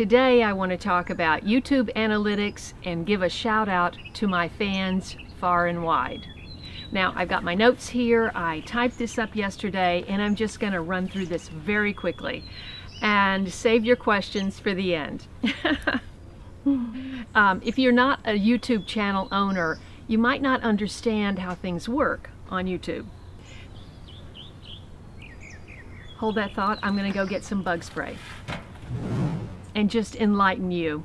Today I want to talk about YouTube analytics and give a shout out to my fans far and wide. Now I've got my notes here, I typed this up yesterday and I'm just going to run through this very quickly and save your questions for the end. um, if you're not a YouTube channel owner, you might not understand how things work on YouTube. Hold that thought, I'm going to go get some bug spray and just enlighten you.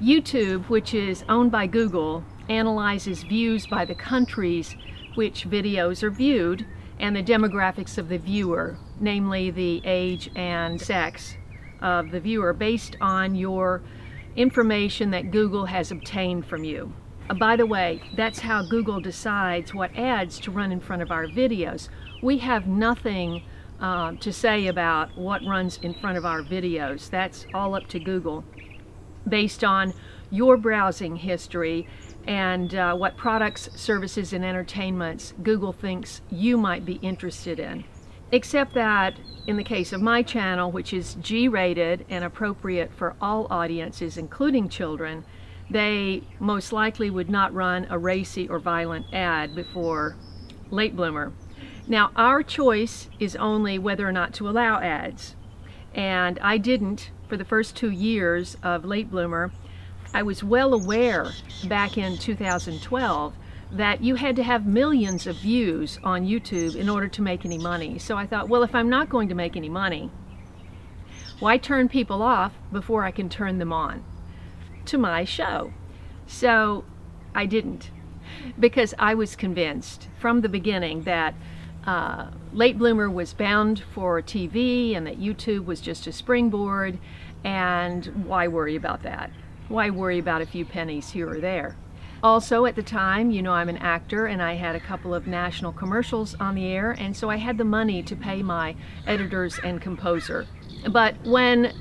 YouTube, which is owned by Google, analyzes views by the countries which videos are viewed and the demographics of the viewer, namely the age and sex of the viewer based on your information that Google has obtained from you. Uh, by the way, that's how Google decides what ads to run in front of our videos. We have nothing uh, to say about what runs in front of our videos. That's all up to Google based on your browsing history and uh, what products, services, and entertainments Google thinks you might be interested in. Except that in the case of my channel, which is G-rated and appropriate for all audiences, including children, they most likely would not run a racy or violent ad before late bloomer. Now our choice is only whether or not to allow ads. And I didn't for the first two years of Late Bloomer. I was well aware back in 2012 that you had to have millions of views on YouTube in order to make any money. So I thought, well, if I'm not going to make any money, why turn people off before I can turn them on to my show? So I didn't because I was convinced from the beginning that uh, Late Bloomer was bound for TV and that YouTube was just a springboard and why worry about that? Why worry about a few pennies here or there? Also at the time, you know I'm an actor and I had a couple of national commercials on the air and so I had the money to pay my editors and composer. But when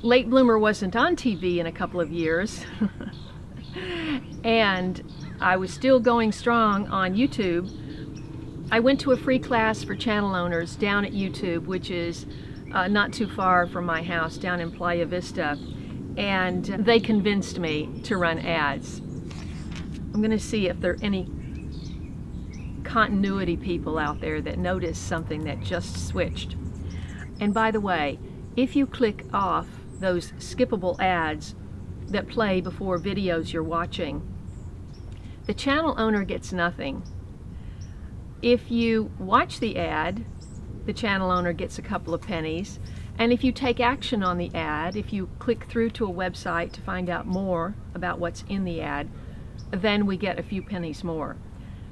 Late Bloomer wasn't on TV in a couple of years and I was still going strong on YouTube, I went to a free class for channel owners down at YouTube, which is uh, not too far from my house down in Playa Vista, and they convinced me to run ads. I'm going to see if there are any continuity people out there that noticed something that just switched. And by the way, if you click off those skippable ads that play before videos you're watching, the channel owner gets nothing. If you watch the ad, the channel owner gets a couple of pennies. And if you take action on the ad, if you click through to a website to find out more about what's in the ad, then we get a few pennies more.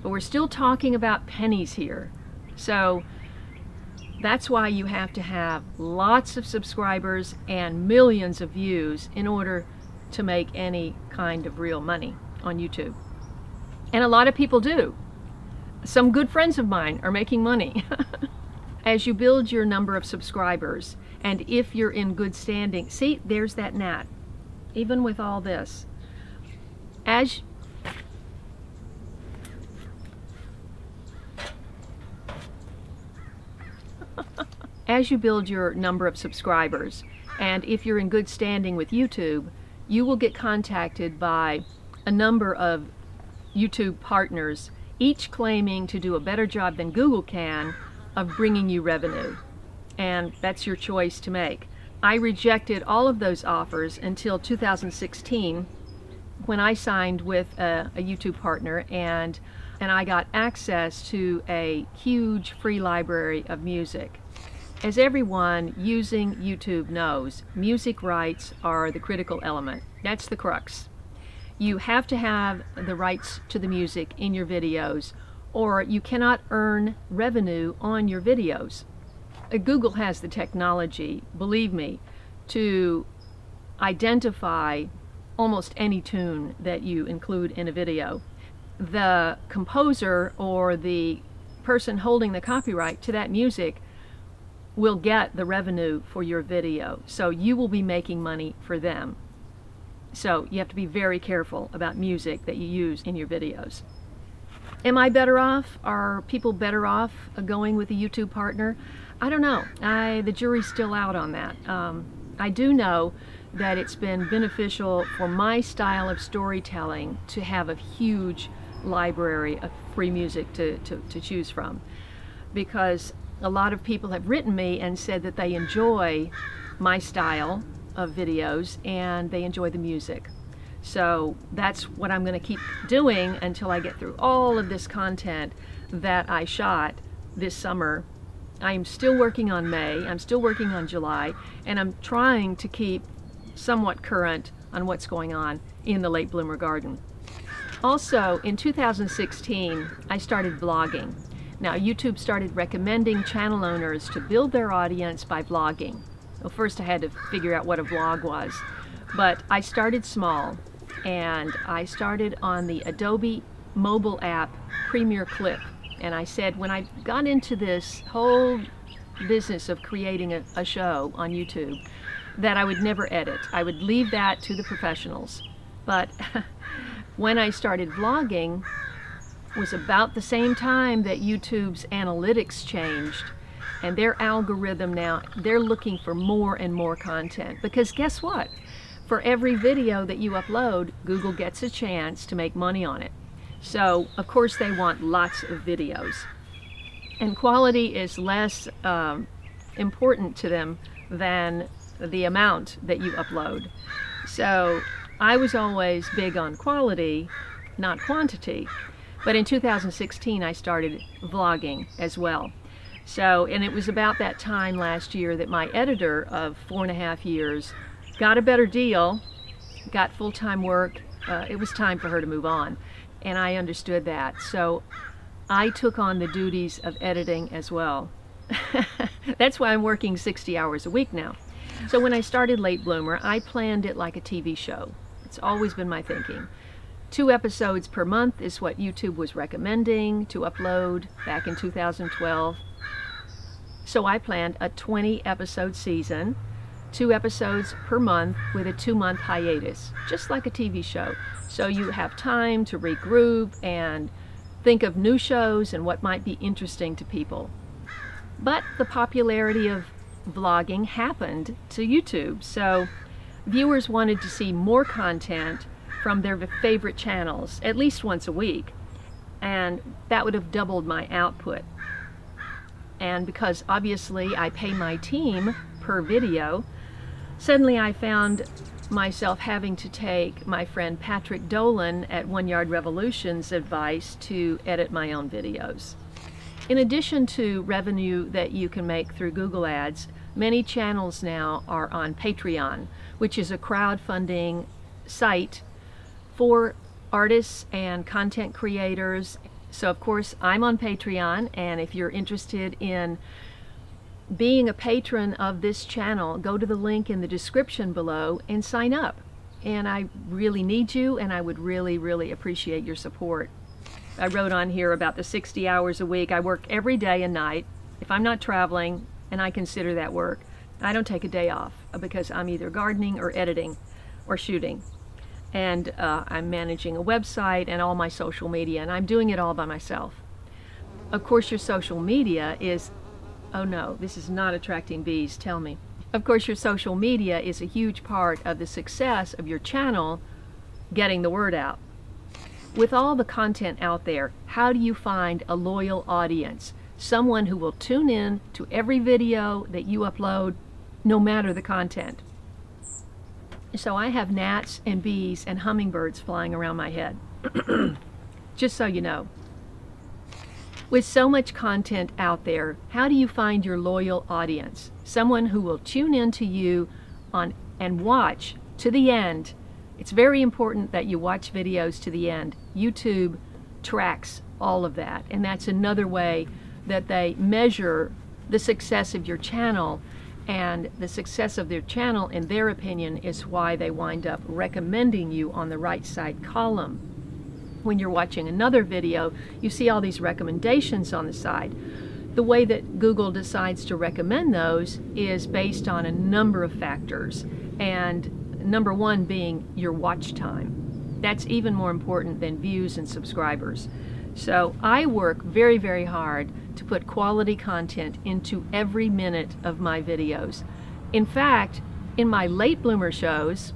But we're still talking about pennies here. So that's why you have to have lots of subscribers and millions of views in order to make any kind of real money on YouTube. And a lot of people do some good friends of mine are making money. As you build your number of subscribers, and if you're in good standing, see, there's that gnat. Even with all this. As As you build your number of subscribers, and if you're in good standing with YouTube, you will get contacted by a number of YouTube partners each claiming to do a better job than Google can of bringing you revenue. And that's your choice to make. I rejected all of those offers until 2016 when I signed with a, a, YouTube partner and and I got access to a huge free library of music. As everyone using YouTube knows, music rights are the critical element. That's the crux you have to have the rights to the music in your videos or you cannot earn revenue on your videos. Uh, Google has the technology, believe me, to identify almost any tune that you include in a video. The composer or the person holding the copyright to that music will get the revenue for your video. So you will be making money for them. So you have to be very careful about music that you use in your videos. Am I better off? Are people better off going with a YouTube partner? I don't know. I, the jury's still out on that. Um, I do know that it's been beneficial for my style of storytelling to have a huge library of free music to, to, to choose from. Because a lot of people have written me and said that they enjoy my style of videos and they enjoy the music. So that's what I'm going to keep doing until I get through all of this content that I shot this summer. I'm still working on May, I'm still working on July, and I'm trying to keep somewhat current on what's going on in the late bloomer garden. Also, in 2016, I started vlogging. Now, YouTube started recommending channel owners to build their audience by vlogging. Well, first I had to figure out what a vlog was, but I started small and I started on the Adobe mobile app Premiere Clip. And I said when I got into this whole business of creating a, a show on YouTube, that I would never edit. I would leave that to the professionals. But when I started vlogging was about the same time that YouTube's analytics changed and their algorithm now they're looking for more and more content because guess what for every video that you upload Google gets a chance to make money on it so of course they want lots of videos and quality is less um, important to them than the amount that you upload. So I was always big on quality, not quantity. But in 2016, I started vlogging as well. So, and it was about that time last year that my editor of four and a half years got a better deal, got full-time work. Uh, it was time for her to move on. And I understood that. So I took on the duties of editing as well. That's why I'm working 60 hours a week now. So when I started Late Bloomer, I planned it like a TV show. It's always been my thinking. Two episodes per month is what YouTube was recommending to upload back in 2012. So I planned a 20 episode season, two episodes per month with a two month hiatus, just like a TV show. So you have time to regroup and think of new shows and what might be interesting to people. But the popularity of vlogging happened to YouTube. So viewers wanted to see more content from their favorite channels at least once a week. And that would have doubled my output. And because obviously I pay my team per video, suddenly I found myself having to take my friend Patrick Dolan at One Yard Revolution's advice to edit my own videos. In addition to revenue that you can make through Google Ads, many channels now are on Patreon, which is a crowdfunding site for artists and content creators. So of course I'm on Patreon and if you're interested in being a patron of this channel, go to the link in the description below and sign up. And I really need you and I would really, really appreciate your support. I wrote on here about the 60 hours a week. I work every day and night. If I'm not traveling, and I consider that work, I don't take a day off because I'm either gardening or editing or shooting. And uh, I'm managing a website and all my social media, and I'm doing it all by myself. Of course, your social media is, oh no, this is not attracting bees, tell me. Of course, your social media is a huge part of the success of your channel getting the word out with all the content out there, how do you find a loyal audience? Someone who will tune in to every video that you upload, no matter the content. So I have gnats and bees and hummingbirds flying around my head. Just so you know. With so much content out there, how do you find your loyal audience? Someone who will tune in to you on and watch to the end it's very important that you watch videos to the end. YouTube tracks all of that, and that's another way that they measure the success of your channel and the success of their channel, in their opinion, is why they wind up recommending you on the right side column. When you're watching another video, you see all these recommendations on the side. The way that Google decides to recommend those is based on a number of factors. And number one being your watch time. That's even more important than views and subscribers. So I work very, very hard to put quality content into every minute of my videos. In fact, In my late bloomer shows,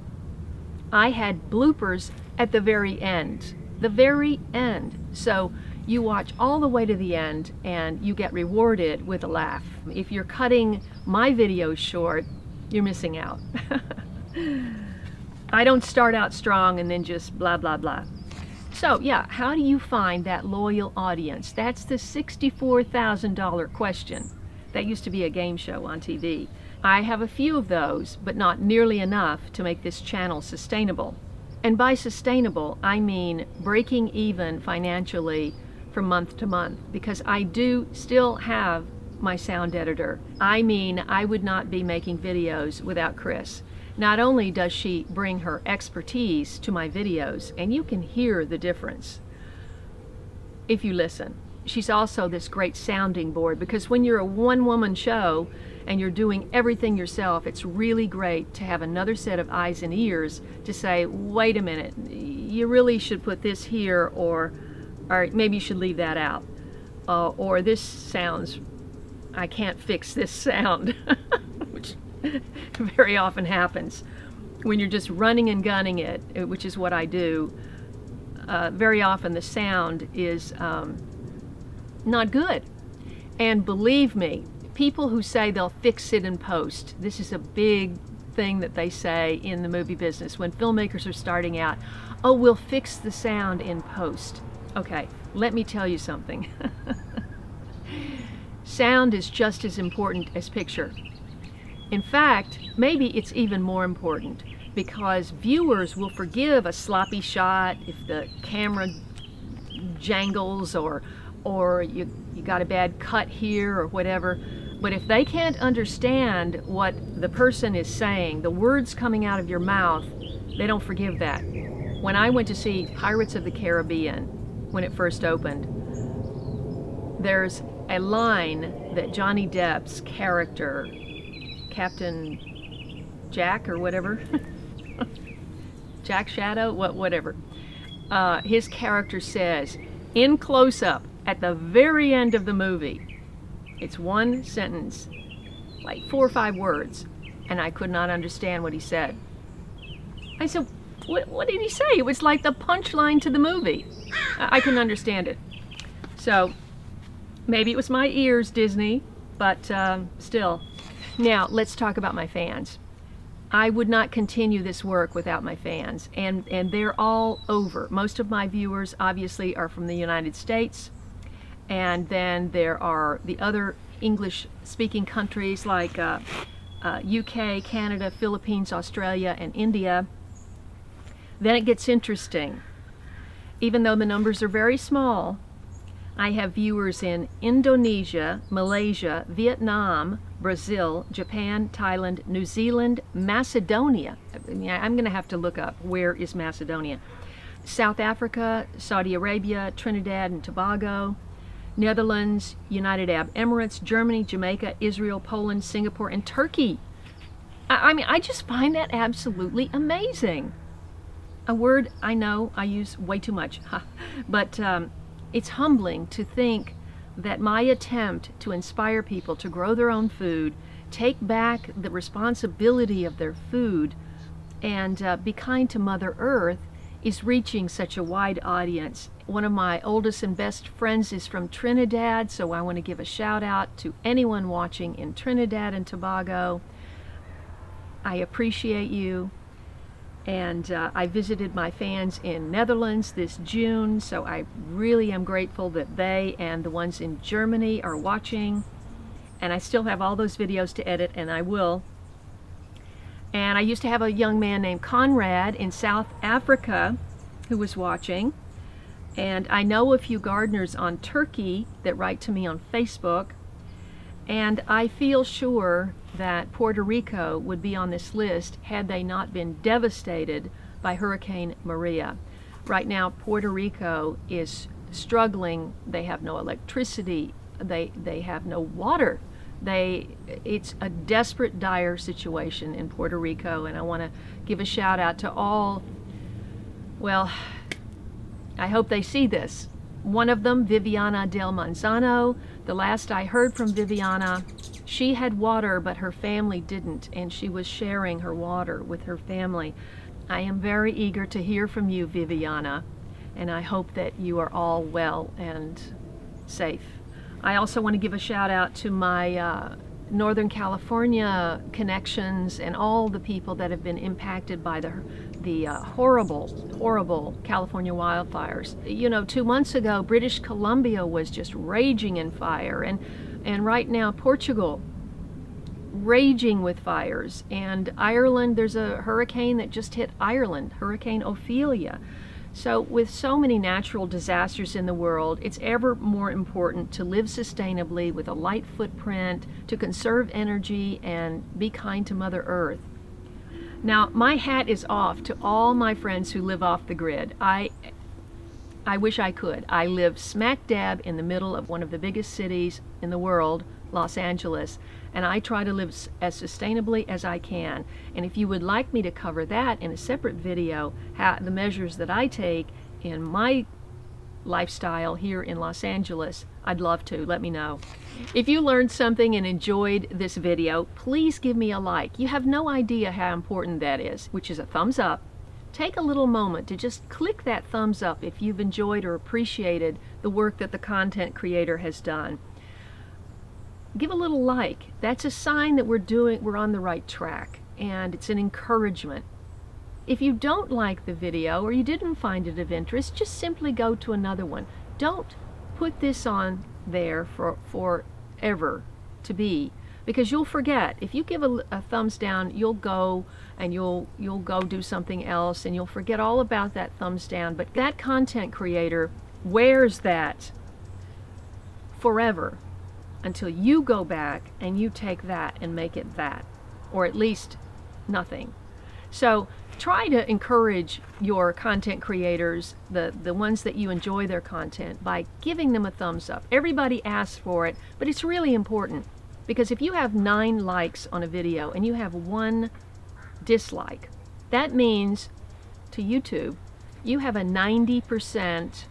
I had bloopers at the very end. The very end. So you watch all the way to the end and you get rewarded with a laugh. If you're cutting my videos short, you're missing out. I don't start out strong and then just blah, blah, blah. So yeah, how do you find that loyal audience? That's the $64,000 question. That used to be a game show on TV. I have a few of those, but not nearly enough to make this channel sustainable. And by sustainable, I mean breaking even financially from month to month because I do still have my sound editor. I mean, I would not be making videos without Chris. Not only does she bring her expertise to my videos, and you can hear the difference if you listen. She's also this great sounding board because when you're a one woman show and you're doing everything yourself, it's really great to have another set of eyes and ears to say, wait a minute, you really should put this here, or or maybe you should leave that out. Uh, or this sounds, I can't fix this sound, very often happens when you're just running and gunning it, uh, which is what I do. Uh, very often the sound is um, not good. And believe me, people who say they'll fix it in post, this is a big thing that they say in the movie business when filmmakers are starting out. Oh, we'll fix the sound in post. Okay, let me tell you something. Sound is just as important as picture. In fact, maybe it's even more important because viewers will forgive a sloppy shot if the camera jangles or or you, you got a bad cut here or whatever. But if they can't understand what the person is saying, the words coming out of your mouth, they don't forgive that. When I went to see Pirates of the Caribbean, when it first opened. There's a line that Johnny Depp's character, Captain Jack or whatever, Jack Shadow, what, whatever, uh, his character says in close up at the very end of the movie. It's one sentence, like four or five words, and I could not understand what he said. I said, what, what did he say? It was like the punchline to the movie. I, I couldn't understand it. So maybe it was my ears, Disney, but um, still. Now, let's talk about my fans. I would not continue this work without my fans, and, and they're all over. Most of my viewers, obviously, are from the United States, and then there are the other English-speaking countries like uh, uh, UK, Canada, Philippines, Australia, and India. Then it gets interesting. Even though the numbers are very small, I have viewers in Indonesia, Malaysia, Vietnam, Brazil, Japan, Thailand, New Zealand, Macedonia. I'm going to have to look up where is Macedonia. South Africa, Saudi Arabia, Trinidad and Tobago, Netherlands, United Arab Emirates, Germany, Jamaica, Israel, Poland, Singapore, and Turkey. I, I mean, I just find that absolutely amazing a word I know I use way too much, but um, it's humbling to think that my attempt to inspire people to grow their own food, take back the responsibility of their food, and uh, be kind to Mother Earth is reaching such a wide audience. One of my oldest and best friends is from Trinidad, so I want to give a shout out to anyone watching in Trinidad and Tobago. I appreciate you and uh, I visited my fans in Netherlands this June so I really am grateful that they and the ones in Germany are watching. And I still have all those videos to edit and I will. And I used to have a young man named Conrad in South Africa who was watching. And I know a few gardeners on Turkey that write to me on Facebook. And I feel sure that Puerto Rico would be on this list had they not been devastated by Hurricane Maria. Right now, Puerto Rico is struggling. They have no electricity. They, they have no water. They, it's a desperate, dire situation in Puerto Rico, and I want to give a shout out to all, well, I hope they see this. One of them, Viviana Del Manzano, the last I heard from Viviana, She had water, but her family didn't, and she was sharing her water with her family. I am very eager to hear from you, Viviana, and I hope that you are all well and safe. I also want to give a shout out to my uh, Northern California connections and all the people that have been impacted by the the uh, horrible, horrible California wildfires. You know, two months ago, British Columbia was just raging in fire, and and right now Portugal raging with fires, and Ireland. There's a hurricane that just hit Ireland, Hurricane Ophelia. So, with so many natural disasters in the world, it's ever more important to live sustainably with a light footprint, to conserve energy, and be kind to Mother Earth. Now, my hat is off to all my friends who live off the grid. I I wish I could. I live smack dab in the middle of one of the biggest cities in the world, Los Angeles, and I try to live as sustainably as I can. And if you would like me to cover that in a separate video, how, the measures that I take in my lifestyle here in Los Angeles, I'd love to. Let me know. If you learned something and enjoyed this video, please give me a like. You have no idea how important that is, which is a thumbs up. Take a little moment to just click that thumbs up if you've enjoyed or appreciated the work that the content creator has done give a little like. That's a sign that we're doing we're on the right track and it's an encouragement. If you don't like the video or you didn't find it of interest, just simply go to another one. Don't put this on there for forever to be because you'll forget. If you give a, a, thumbs down, you'll go and you'll you'll go do something else and you'll forget all about that thumbs down. But that content creator wears that forever until you go back and you take that and make it that, or at least nothing. So try to encourage your content creators, the, the ones that you enjoy their content, by giving them a thumbs up. Everybody asks for it, but it's really important because if you have nine likes on a video and you have one dislike, that means to YouTube you have a 90%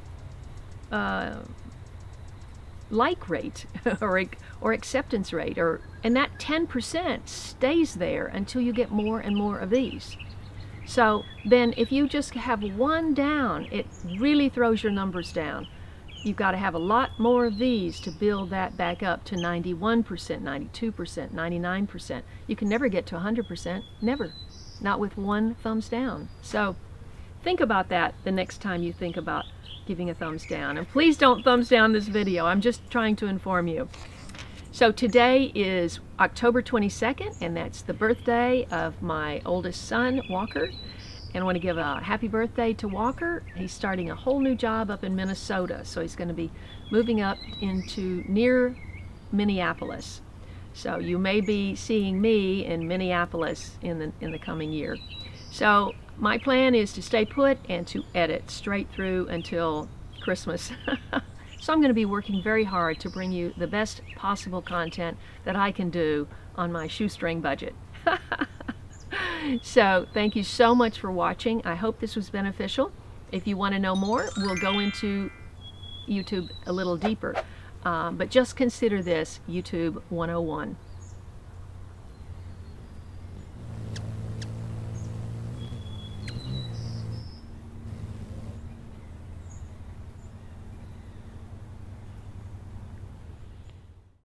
uh, like rate or, or acceptance rate or and that 10% stays there until you get more and more of these. So then if you just have one down, it really throws your numbers down. You've got to have a lot more of these to build that back up to 91%, 92%, 99%. You can never get to 100%, never. Not with one thumbs down. So think about that the next time you think about giving a thumbs down. And please don't thumbs down this video. I'm just trying to inform you. So today is October 22nd, and that's the birthday of my oldest son, Walker. And I want to give a happy birthday to Walker. He's starting a whole new job up in Minnesota, so he's going to be moving up into near Minneapolis. So you may be seeing me in Minneapolis in the in the coming year. So my plan is to stay put and to edit straight through until Christmas. so I'm going to be working very hard to bring you the best possible content that I can do on my shoestring budget. So thank you so much for watching. I hope this was beneficial. If you want to know more, we'll go into YouTube a little deeper. Um, but just consider this YouTube 101.